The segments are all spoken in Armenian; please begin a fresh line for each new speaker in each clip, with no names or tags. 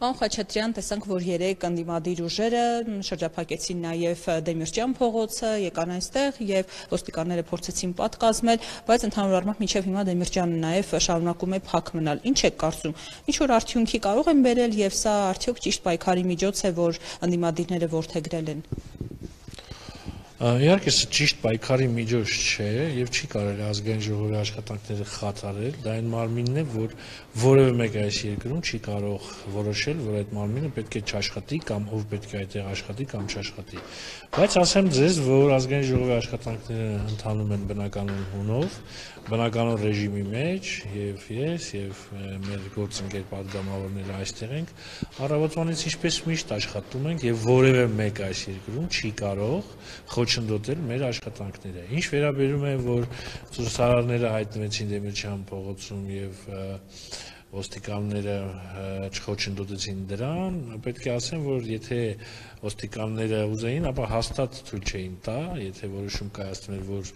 Պարոն Խաչատրյան, տեսանք, որ երեք ընդդիմադիր ուժերը շրջափակեցին նաև Դեմիրճյան փողոցը, եկան այստեղ եւ ոստիկանները փորձեցին պատկազմել, բայց ընդհանուր առմամբ միջև հիմա Դեմիրճյանը նաև շարունակում է փակ մնալ։ Ինչ եք կարծում։ Ինչ որ արդյունքի կարող են բերել եւ սա արդյոք ճիշտ պայքարի միջոց է, որ ընդդիմադիրները որթե գրել են։
Իհարկե, սա ճիշտ պայքարի միջոց չէ եւ չի կարելի ազգային ժողովի աշխատանքները խաթարել, դա այն մարմինն է, որ որևէ մեկ այս երկրում չի կարող որոշել, որ այդ մարմինը պետք է չաշխատի կամ ով պետք է այդտեղ աշխատի կամ չաշխատի։ Բայց ասեմ ձեզ, որ ազգային ժողովի աշխատանքները ընթանում են բնականոն հունով, բնականոն ռեժիմի մեջ եւ ես եւ մեր գործընկեր падգամավորները այստեղ ենք, առավոտվանից ինչպես միշտ աշխատում ենք եւ որևէ մեկ այս երկրում չի կարող խոչ խոչընդոտել մեր աշխատանքները ինչ վերաբերում է որ ցուսարարները հայտնվեցին Դեմիրճյան փողոցում եւ ոստիկանները չխոչընդոտեցին դրան, պետք է ասեմ, որ եթե ոստիկանները ուզեին, ապա հաստատ թույլ չէին տա, եթե որոշում կայացներ, որ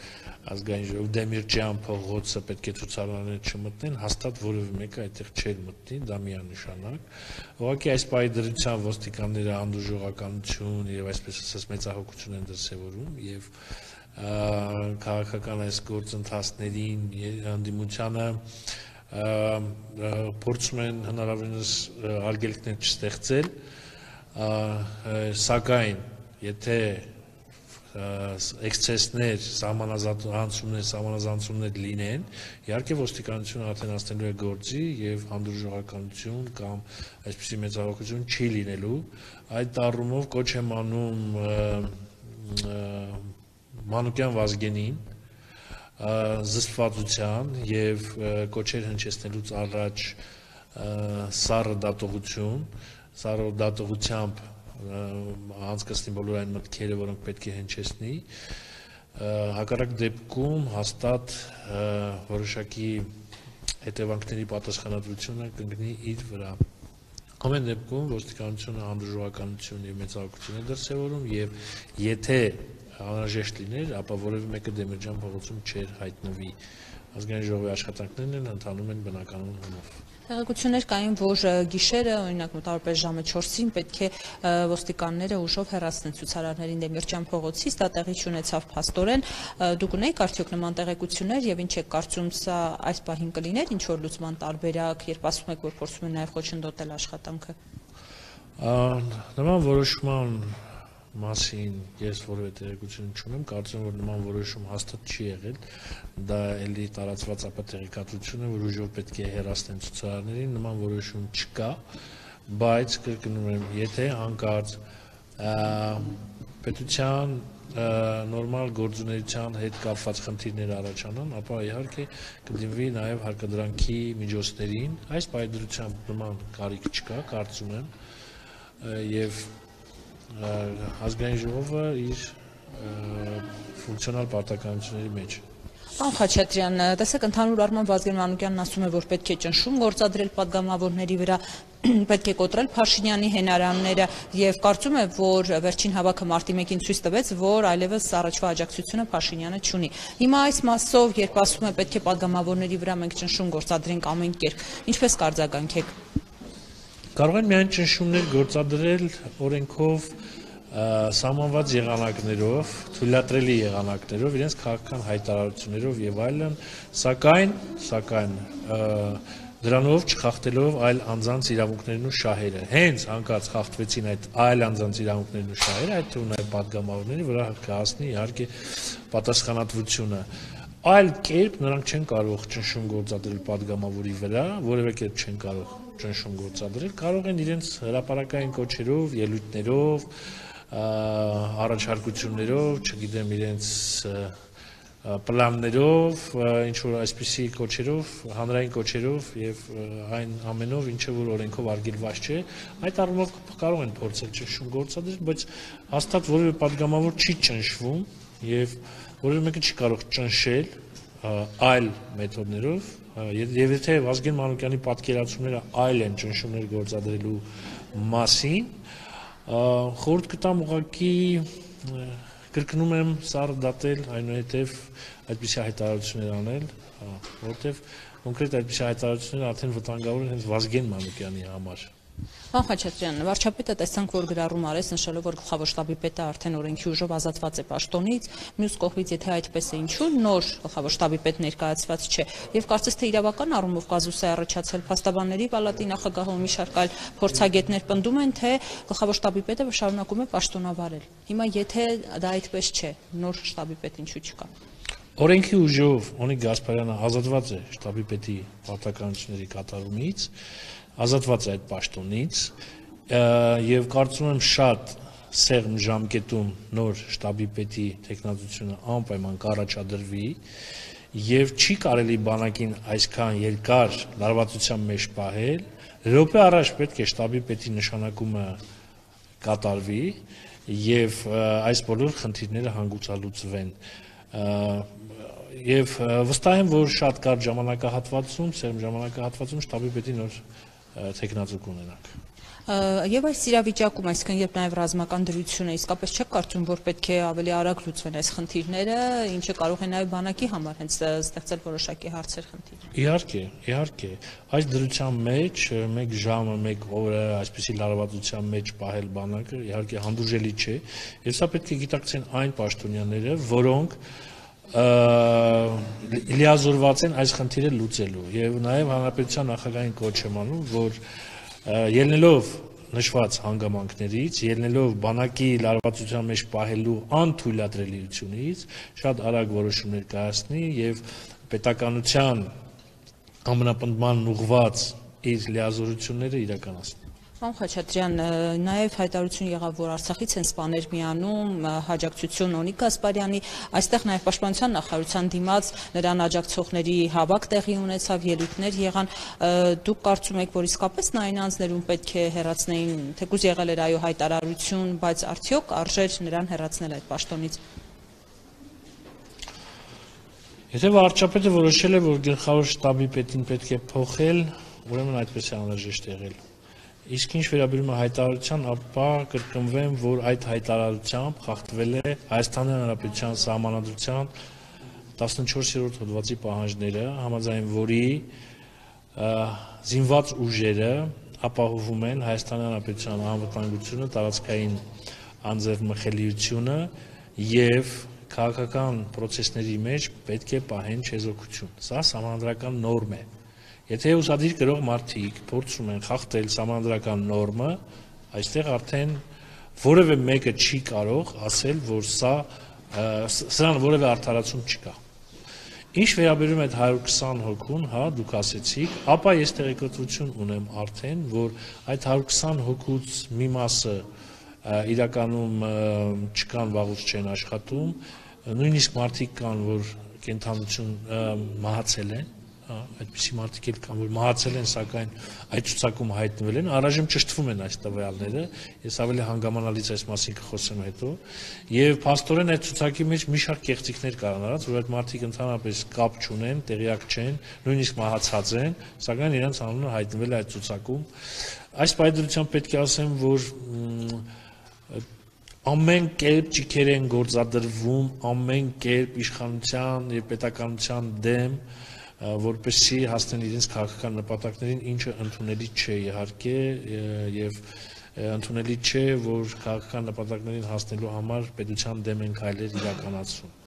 ազգային ժողով Դեմիրճյան փողոցը պետք է ցուցարարները չմտնեն, հաստատ որևէ մեկը այդտեղ չէր մտնի, դա միանշանակ։ Ուղղակի այս պահի դրությամբ ոստիկանները անդուժողականություն եւ այսպես ասած մեծահոգություն են դրսեւորում եւ քաղաքական այս գործընթացներին անդիմությանը փորձում են հնարավորինս արգելքներ չստեղծել, սակայն եթե էքսցեսներ, սահմանազանցումներ, սահմանազանցումներ լինեն, իհարկե ոստիկանությունը արդեն հասնելու է գործի եւ հանդուրժողականություն կամ այսպիսի մեծահոգություն չի լինելու։ Այդ առումով կոչ եմ անում Մանուկյան Վազգենին, զսպվածության եւ կոչեր հնչեցնելուց առաջ սառը դատողություն, սառը դատողությամբ անցկացնի բոլոր այն մտքերը, որոնք պետք է հնչեցնի, հակառակ դեպքում հաստատ որոշակի հետևանքների պատասխանատվությունը կընկնի իր վրա։ Ամեն դեպքում ոստիկանությունը հանդուրժողականություն եւ մեծահոգություն է դրսեւորում եւ եթե անհրաժեշտ լիներ, ապա որևէ մեկը Դեմիրճան փողոցում չէր հայտնվի։ Ազգային ժողովի աշխատանքներն են ընթանում են բնականon հունով։
Տեղեկություններ կային, որ գիշերը, օրինակ մոտավորապես ժամը 4-ին պետք է ոստիկանները ուժով հեռացնեն ցուցարարներին Դեմիրճան փողոցից, դա տեղի ունեցավ փաստորեն։ Դուք ունեիք արդյոք նման տեղեկություններ եւ ինչ եք կարծում սա այս պահին կլիներ, ինչ որ լուծման տարբերակ, երբ ասում եք, որ փորձում են նաեւ խոչընդոտել աշխատանքը։
Նման որոշման մասին ես որևէ տեղեկություն չունեմ, կարծում որ նման որոշում հաստատ չի եղել։ Դա էլի տարածված ապատեղեկատվություն է, որ ուժով պետք է հերացնեն ցուցարարներին, նման որոշում չկա, բայց կրկնում եմ, եթե հանկարծ պետության նորմալ գործունեության հետ կապված խնդիրներ առաջանան, ապա իհարկե կդիմվի նաև հարկադրանքի միջոցներին։ Այս պայդրությամբ նման կարիք չկա, կարծում եմ, եւ ազգային ժողովը իր ֆունկցիոնալ պարտականությունների մեջ։
Պարոն Խաչատրյան, տեսեք ընդհանուր առմամբ Վազգեն Մանուկյանն ասում է, որ պետք է ճնշում գործադրել падգամավորների վրա, պետք է կոտրել Փաշինյանի հենարանները եւ կարծում է, որ վերջին հավաքը մարտի 1-ին ցույց տվեց, որ այլևս առաջվա աջակցությունը Փաշինյանը չունի։ Հիմա այս մասով, երբ ասում է պետք է падգամավորների վրա մենք ճնշում գործադրենք ամեն կերպ, ինչպես կարձագանքեք
կարող են միայն ճնշումներ գործադրել օրենքով սահմանված եղանակներով, թույլատրելի եղանակներով, իրենց քաղաքական հայտարարություններով եւ այլն, սակայն, սակայն դրանով չխախտելով այլ անձանց իրավունքներն ու շահերը։ Հենց հանկարծ խախտվեցին այդ այլ անձանց իրավունքներն ու շահերը, այդ թվում նաեւ падգամավորների վրա հասնի իհարկե պատասխանատվությունը այլ կերպ նրանք չեն կարող ճնշում գործադրել падգամավորի վրա, որևէ կերպ չեն կարող ճնշում գործադրել, կարող են իրենց հրաապարական կոչերով, ելույթներով, առաջարկություններով, չգիտեմ, իրենց պլաններով, ինչ որ այսպիսի կոչերով, հանրային կոչերով եւ այն ամենով, ինչը որ օրենքով արգելված չէ, այդ առումով կարող են փորձել ճնշում գործադրել, բայց հաստատ որևէ падգամավոր չի ճնշվում եւ որևէ մեկը չի կարող ճնշել այլ մեթոդներով եւ եթե Վազգեն Մանուկյանի պատկերացումները այլ են ճնշումներ գործադրելու մասին խորհուրդ կտամ ուղղակի կրկնում եմ սառը դատել այնուհետև այդպիսի հայտարարություններ անել որովհետև կոնկրետ այդպիսի հայտարարությունները արդեն վտանգավոր են հենց Վազգեն Մանուկյանի համար
Պարոն Խաչատրյան, վարչապետը տեսանք, որ գրառում արեց նշելով, որ գլխավոր շտաբի պետը արդեն օրենքի ուժով ազատված է պաշտոնից, մյուս կողմից եթե այդպես է, ինչու նոր գլխավոր շտաբի պետ ներկայացված չէ։ Եվ կարծես թե իրավական առումով կազուս է առաջացել փաստաբանների պալատի նախագահը մի շարք այլ փորձագետներ պնդում են, թե գլխավոր շտաբի պետը շարունակում է պաշտոնավարել։ Հիմա եթե դա այդպես չէ, նոր շտաբի պետ ինչու չկա։
Օրենքի ուժով Օնիկ Գասպարյանը ազատված է շտաբի պետի պարտականությունների կատարումից, ազատված է այդ պաշտոնից եւ կարծում եմ շատ սեղմ ժամկետում նոր շտաբի պետի տեխնատությունը անպայման կառաջադրվի եւ չի կարելի բանակին այսքան երկար լարվածության մեջ պահել րոպե առաջ պետք է շտաբի պետի նշանակումը կատարվի եւ այս բոլոր խնդիրները հանգուցալուծվեն եւ վստահ եմ որ շատ կարճ ժամանակահատվածում, սերմ ժամանակահատվածում շտաբի պետի նոր տեխնացու կունենանք։
Եվ այս իրավիճակում, այսինքն երբ նաև ռազմական դրություն է, իսկապես չեք կարծում, որ պետք է ավելի արագ լուծվեն այս խնդիրները, ինչը կարող է նաև բանակի համար հենց ստեղծել որոշակի հարցեր խնդիր։
Իհարկե, իհարկե, այս դրության մեջ 1 ժամը, 1 օրը այսպեսի լարվածության մեջ պահել բանակը իհարկե հանդուրժելի չէ, եւ սա պետք է գիտակցեն այն պաշտոնյաները, որոնք լիազորված են այս խնդիրը լուծելու եւ նաեւ հանրապետության նախագահային կոչ եմ անում որ ելնելով նշված հանգամանքներից, ելնելով բանակի լարվածության մեջ պահելու անթույլատրելիությունից շատ արագ որոշումներ կայացնի եւ պետականության ամենապնդման ուղված իր լիազորությունները իրականացնի
Պարոն Խաչատրյան, նաև հայտարարություն եղավ, որ Արցախից են սպաներ միանում հաջակցություն Օնիկ Գասպարյանի, այստեղ նաև Պաշտպանության նախարարության դիմաց նրան աջակցողների հավաք տեղի ունեցավ, ելույթներ եղան։ Դուք կարծում եք, որ իսկապես նա այն անձներում պետք է հերացնեին, թեկուզ եղել էր այո հայտարարություն, բայց արդյոք արժեր նրան հերացնել այդ պաշտոնից։
Եթե վարչապետը որոշել է, որ գլխավոր շտաբի պետին պետք է փոխել, ուրեմն այդպես է անհրաժեշտ եղել։ Իսկ ինչ վերաբերում է հայտարարության, ապա կրկնվեմ, որ այդ հայտարարությամբ խախտվել է Հայաստանի Հանրապետության սահմանադրության 14-րդ հոդվածի պահանջները, համաձայն որի զինված ուժերը ապահովում են Հայաստանի Հանրապետության անվտանգությունը, տարածքային անձեռմխելիությունը եւ քաղաքական process-ների մեջ պետք է պահեն չեզոքություն։ Սա համանդրական նորմ է։ Եթե ուսադիր գրող մարդիկ փորձում են խախտել համանդրական նորմը, այստեղ արդեն որևէ մեկը չի կարող ասել, որ սա սրան որևէ արդարացում չկա։ Ինչ վերաբերում է 120 հոգուն, հա, դուք ասեցիք, ապա ես տեղեկատվություն ունեմ արդեն, որ այդ 120 հոգուց մի մասը իրականում չկան վաղուց չեն աշխատում, նույնիսկ մարդիկ կան, որ կենթանություն մահացել են, այդպիսի մարդիկ էլ կան, որ մահացել են, սակայն այդ ցուցակում հայտնվել են, առայժմ ճշտվում են այս տվյալները, ես ավելի հանգամանալից այս մասին կխոսեմ հետո, եւ փաստորեն այդ ցուցակի մեջ մի շարք կեղծիքներ կան արած, որ այդ մարդիկ ընդհանրապես կապ չունեն, տեղյակ չեն, նույնիսկ մահացած են, սակայն իրենց անունը հայտնվել է այդ ցուցակում։ Այս պայծրությամբ պետք է ասեմ, որ ամեն կերպ ճիքեր են գործադրվում, ամեն կերպ իշխանության եւ պետականության դեմ, որպեսզի հասնեն իրենց քաղաքական նպատակներին, ինչը ընդունելի չէ իհարկե եւ ընդունելի չէ, որ քաղաքական նպատակներին հասնելու համար պետության դեմ են քայլեր իրականացվում։